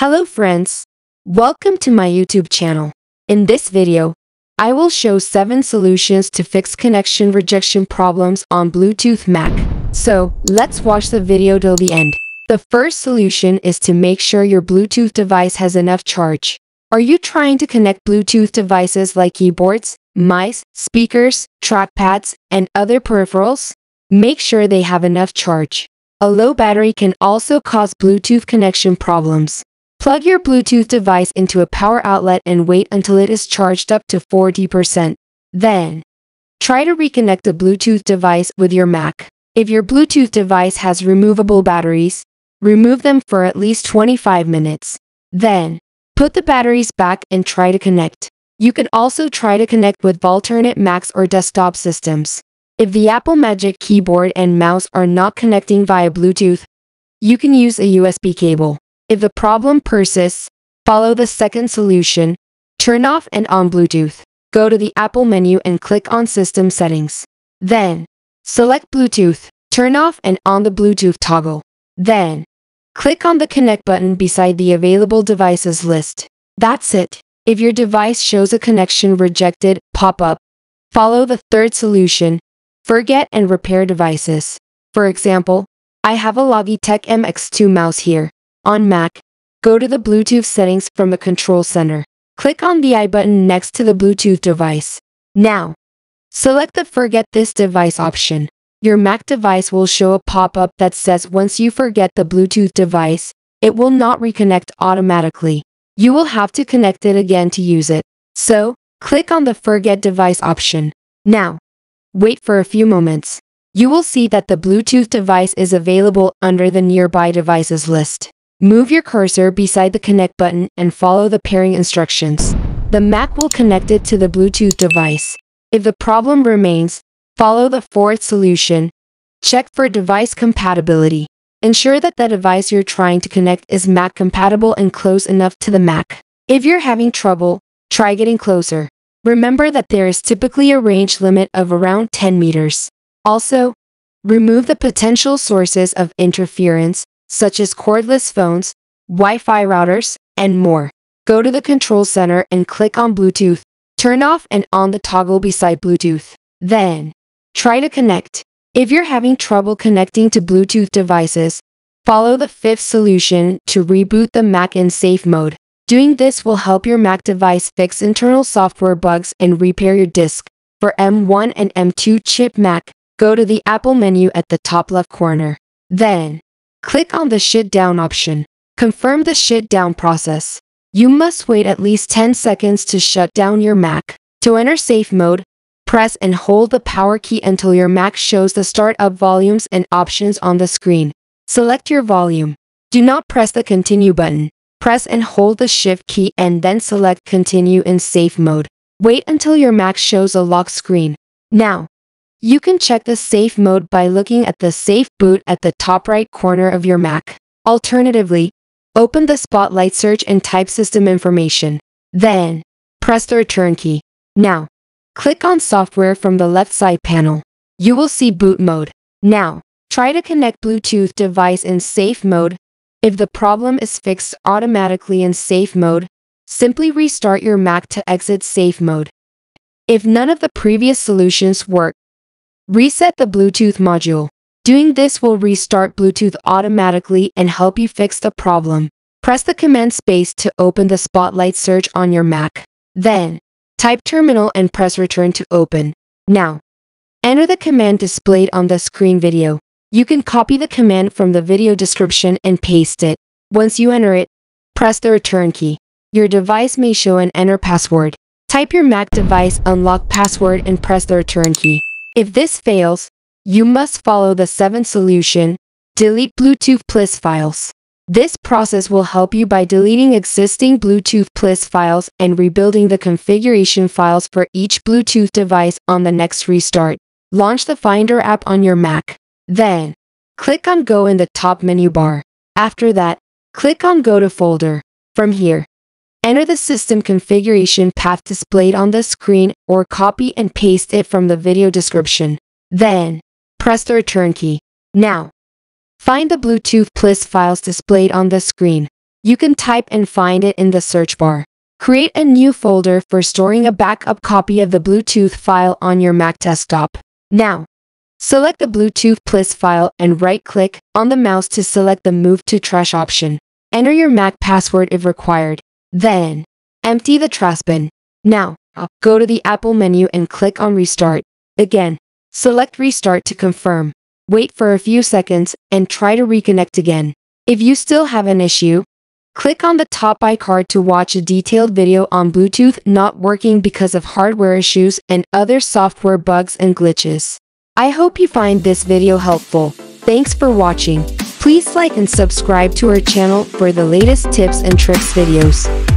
Hello friends, welcome to my YouTube channel. In this video, I will show 7 solutions to fix connection rejection problems on Bluetooth Mac. So, let's watch the video till the end. The first solution is to make sure your Bluetooth device has enough charge. Are you trying to connect Bluetooth devices like keyboards, mice, speakers, trackpads, and other peripherals? Make sure they have enough charge. A low battery can also cause Bluetooth connection problems. Plug your Bluetooth device into a power outlet and wait until it is charged up to 40%. Then, try to reconnect the Bluetooth device with your Mac. If your Bluetooth device has removable batteries, remove them for at least 25 minutes. Then, put the batteries back and try to connect. You can also try to connect with alternate Macs or desktop systems. If the Apple Magic keyboard and mouse are not connecting via Bluetooth, you can use a USB cable. If the problem persists, follow the second solution. Turn off and on Bluetooth. Go to the Apple menu and click on System Settings. Then, select Bluetooth. Turn off and on the Bluetooth toggle. Then, click on the Connect button beside the available devices list. That's it. If your device shows a connection rejected pop-up, follow the third solution. Forget and repair devices. For example, I have a Logitech MX2 mouse here. On Mac, go to the Bluetooth settings from the control center. Click on the I button next to the Bluetooth device. Now, select the Forget this device option. Your Mac device will show a pop-up that says once you forget the Bluetooth device, it will not reconnect automatically. You will have to connect it again to use it. So, click on the Forget device option. Now, wait for a few moments. You will see that the Bluetooth device is available under the nearby devices list. Move your cursor beside the connect button and follow the pairing instructions. The Mac will connect it to the Bluetooth device. If the problem remains, follow the fourth solution. Check for device compatibility. Ensure that the device you're trying to connect is Mac compatible and close enough to the Mac. If you're having trouble, try getting closer. Remember that there is typically a range limit of around 10 meters. Also, remove the potential sources of interference such as cordless phones, Wi-Fi routers, and more. Go to the control center and click on Bluetooth. Turn off and on the toggle beside Bluetooth. Then, try to connect. If you're having trouble connecting to Bluetooth devices, follow the fifth solution to reboot the Mac in safe mode. Doing this will help your Mac device fix internal software bugs and repair your disk. For M1 and M2 chip Mac, go to the Apple menu at the top left corner. Then, Click on the shutdown option. Confirm the shutdown process. You must wait at least 10 seconds to shut down your Mac. To enter safe mode, press and hold the power key until your Mac shows the startup volumes and options on the screen. Select your volume. Do not press the continue button. Press and hold the shift key and then select continue in safe mode. Wait until your Mac shows a lock screen. Now, you can check the safe mode by looking at the Safe Boot at the top right corner of your Mac. Alternatively, open the Spotlight search and type system information. Then, press the return key. Now, click on Software from the left side panel. You will see Boot mode. Now, try to connect Bluetooth device in Safe mode. If the problem is fixed automatically in Safe mode, simply restart your Mac to exit Safe mode. If none of the previous solutions work, Reset the Bluetooth module. Doing this will restart Bluetooth automatically and help you fix the problem. Press the command space to open the Spotlight search on your Mac. Then, type terminal and press return to open. Now, enter the command displayed on the screen video. You can copy the command from the video description and paste it. Once you enter it, press the return key. Your device may show an enter password. Type your Mac device unlock password and press the return key. If this fails, you must follow the seventh solution, delete Bluetooth plist files. This process will help you by deleting existing Bluetooth plist files and rebuilding the configuration files for each Bluetooth device on the next restart. Launch the Finder app on your Mac. Then, click on Go in the top menu bar. After that, click on Go to Folder. From here, Enter the system configuration path displayed on the screen or copy and paste it from the video description. Then, press the return key. Now, find the Bluetooth plist files displayed on the screen. you can type and find it in the search bar. Create a new folder for storing a backup copy of the Bluetooth file on your Mac desktop. Now, select the Bluetooth plist file and right-click on the mouse to select the Move to Trash option. Enter your Mac password if required. Then, empty the trash bin. Now, go to the Apple menu and click on Restart. Again, select Restart to confirm. Wait for a few seconds and try to reconnect again. If you still have an issue, click on the top icon to watch a detailed video on Bluetooth not working because of hardware issues and other software bugs and glitches. I hope you find this video helpful. Thanks for watching. Please like and subscribe to our channel for the latest tips and tricks videos.